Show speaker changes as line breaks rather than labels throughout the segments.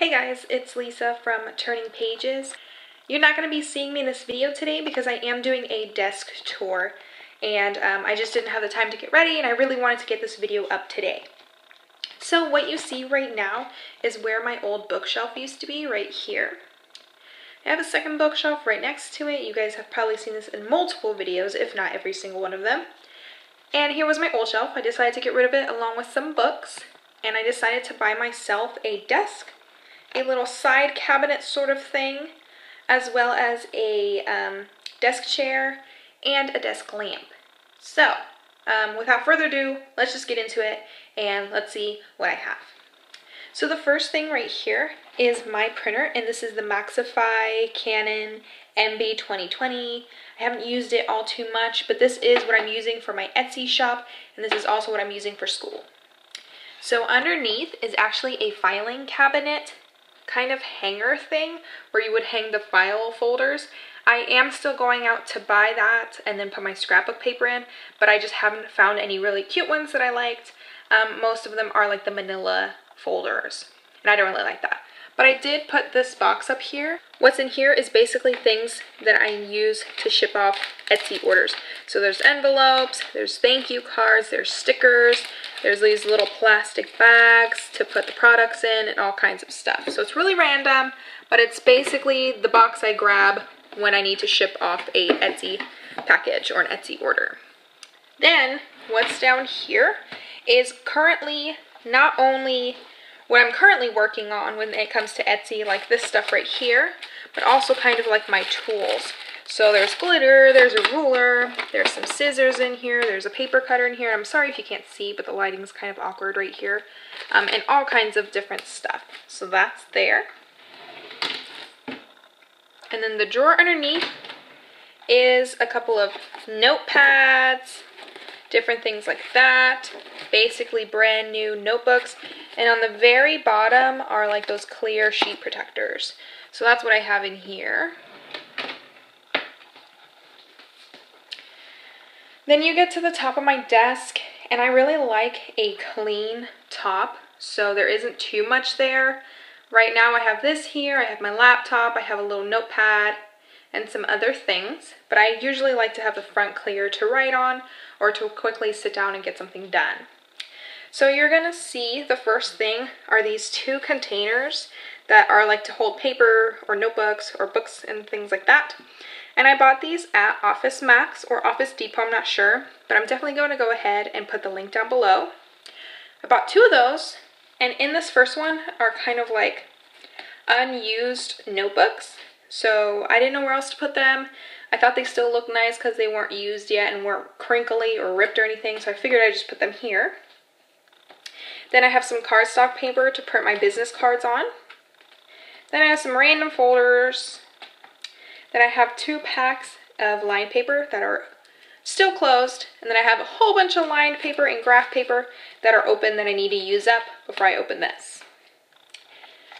Hey guys, it's Lisa from Turning Pages. You're not going to be seeing me in this video today because I am doing a desk tour and um, I just didn't have the time to get ready and I really wanted to get this video up today. So what you see right now is where my old bookshelf used to be, right here. I have a second bookshelf right next to it. You guys have probably seen this in multiple videos, if not every single one of them. And here was my old shelf. I decided to get rid of it along with some books. And I decided to buy myself a desk a little side cabinet sort of thing, as well as a um, desk chair and a desk lamp. So, um, without further ado, let's just get into it and let's see what I have. So the first thing right here is my printer, and this is the Maxify Canon MB 2020. I haven't used it all too much, but this is what I'm using for my Etsy shop, and this is also what I'm using for school. So underneath is actually a filing cabinet kind of hanger thing where you would hang the file folders. I am still going out to buy that and then put my scrapbook paper in, but I just haven't found any really cute ones that I liked. Um, most of them are like the manila folders, and I don't really like that. But I did put this box up here. What's in here is basically things that I use to ship off Etsy orders. So there's envelopes, there's thank you cards, there's stickers, there's these little plastic bags to put the products in and all kinds of stuff. So it's really random, but it's basically the box I grab when I need to ship off a Etsy package or an Etsy order. Then what's down here is currently not only what I'm currently working on when it comes to Etsy, like this stuff right here, but also kind of like my tools. So there's glitter, there's a ruler, there's some scissors in here, there's a paper cutter in here. I'm sorry if you can't see, but the lighting's kind of awkward right here. Um, and all kinds of different stuff. So that's there. And then the drawer underneath is a couple of notepads, different things like that. Basically brand new notebooks. And on the very bottom are like those clear sheet protectors. So that's what I have in here. Then you get to the top of my desk and I really like a clean top so there isn't too much there. Right now I have this here, I have my laptop, I have a little notepad and some other things, but I usually like to have the front clear to write on or to quickly sit down and get something done. So you're gonna see the first thing are these two containers that are like to hold paper or notebooks or books and things like that. And I bought these at Office Max or Office Depot, I'm not sure, but I'm definitely going to go ahead and put the link down below. I bought two of those, and in this first one are kind of like unused notebooks. So I didn't know where else to put them. I thought they still looked nice because they weren't used yet and weren't crinkly or ripped or anything, so I figured I'd just put them here. Then I have some cardstock paper to print my business cards on. Then I have some random folders, then I have two packs of lined paper that are still closed. And then I have a whole bunch of lined paper and graph paper that are open that I need to use up before I open this.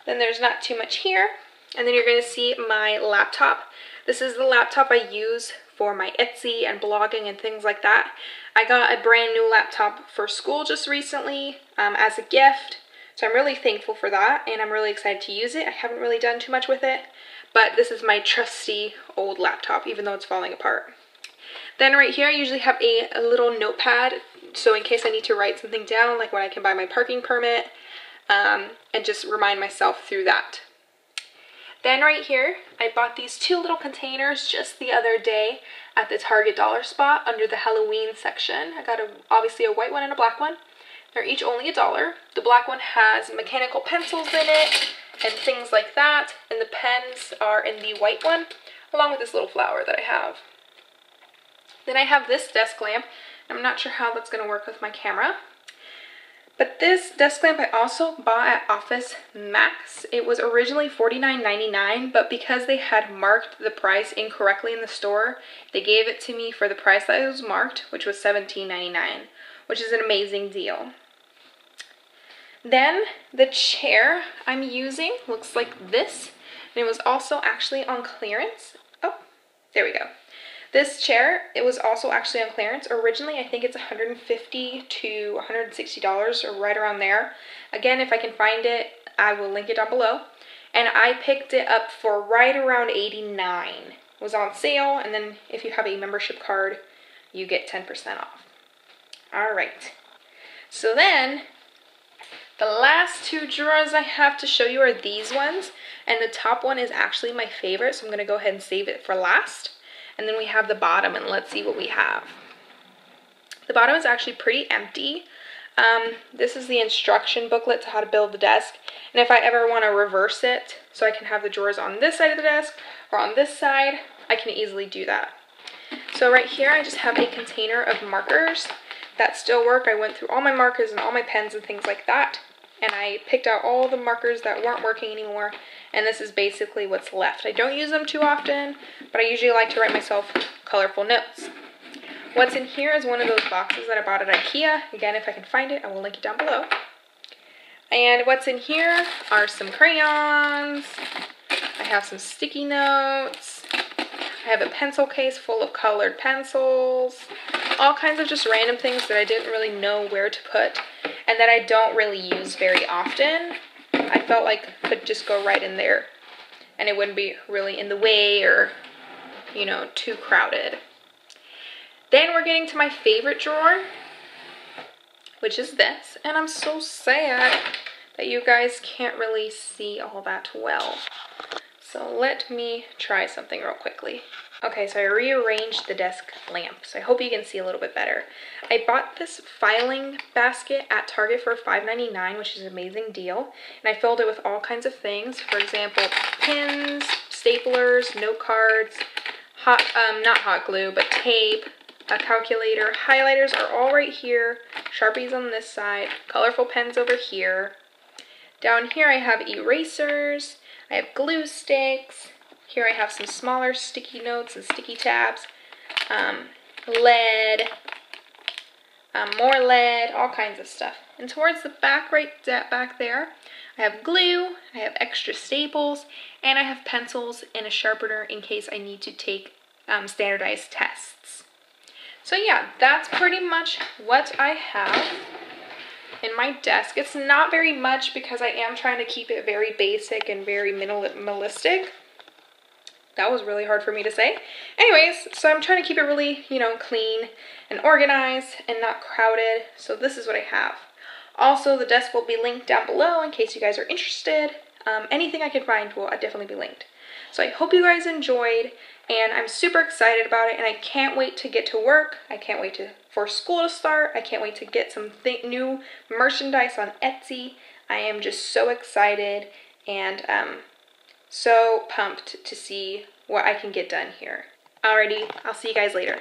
Then there's not too much here. And then you're going to see my laptop. This is the laptop I use for my Etsy and blogging and things like that. I got a brand new laptop for school just recently um, as a gift. So I'm really thankful for that and I'm really excited to use it. I haven't really done too much with it, but this is my trusty old laptop, even though it's falling apart. Then right here, I usually have a, a little notepad, so in case I need to write something down, like when I can buy my parking permit, um, and just remind myself through that. Then right here, I bought these two little containers just the other day at the Target dollar spot under the Halloween section. I got a, obviously a white one and a black one. They're each only a dollar. The black one has mechanical pencils in it, and things like that. And the pens are in the white one, along with this little flower that I have. Then I have this desk lamp. I'm not sure how that's going to work with my camera. But this desk lamp I also bought at Office Max. It was originally $49.99, but because they had marked the price incorrectly in the store, they gave it to me for the price that it was marked, which was $17.99, which is an amazing deal. Then the chair I'm using looks like this. And it was also actually on clearance. Oh, there we go. This chair, it was also actually on clearance. Originally, I think it's 150 to $160 or right around there. Again, if I can find it, I will link it down below. And I picked it up for right around 89. It was on sale, and then if you have a membership card, you get 10% off. All right. So then, the last two drawers I have to show you are these ones. And the top one is actually my favorite, so I'm going to go ahead and save it for last. And then we have the bottom, and let's see what we have. The bottom is actually pretty empty. Um, this is the instruction booklet to how to build the desk. And if I ever want to reverse it, so I can have the drawers on this side of the desk or on this side, I can easily do that. So right here, I just have a container of markers that still work. I went through all my markers and all my pens and things like that. And I picked out all the markers that weren't working anymore. And this is basically what's left. I don't use them too often, but I usually like to write myself colorful notes. What's in here is one of those boxes that I bought at Ikea. Again, if I can find it, I will link it down below. And what's in here are some crayons. I have some sticky notes. I have a pencil case full of colored pencils all kinds of just random things that I didn't really know where to put and that I don't really use very often. I felt like could just go right in there and it wouldn't be really in the way or, you know, too crowded. Then we're getting to my favorite drawer, which is this. And I'm so sad that you guys can't really see all that well. So let me try something real quickly. Okay, so I rearranged the desk lamp, so I hope you can see a little bit better. I bought this filing basket at Target for $5.99, which is an amazing deal, and I filled it with all kinds of things. For example, pins, staplers, note cards, hot, um, not hot glue, but tape, a calculator. Highlighters are all right here, Sharpies on this side, colorful pens over here. Down here I have erasers, I have glue sticks, here I have some smaller sticky notes and sticky tabs, um, lead, um, more lead, all kinds of stuff. And towards the back, right back there, I have glue, I have extra staples, and I have pencils and a sharpener in case I need to take um, standardized tests. So yeah, that's pretty much what I have in my desk. It's not very much because I am trying to keep it very basic and very minimalistic. That was really hard for me to say. Anyways, so I'm trying to keep it really, you know, clean and organized and not crowded. So this is what I have. Also, the desk will be linked down below in case you guys are interested. Um, anything I can find will definitely be linked. So I hope you guys enjoyed and I'm super excited about it and I can't wait to get to work. I can't wait to for school to start. I can't wait to get some new merchandise on Etsy. I am just so excited and um, so pumped to see what I can get done here. Alrighty, I'll see you guys later.